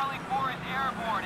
Charlie 4 is airborne.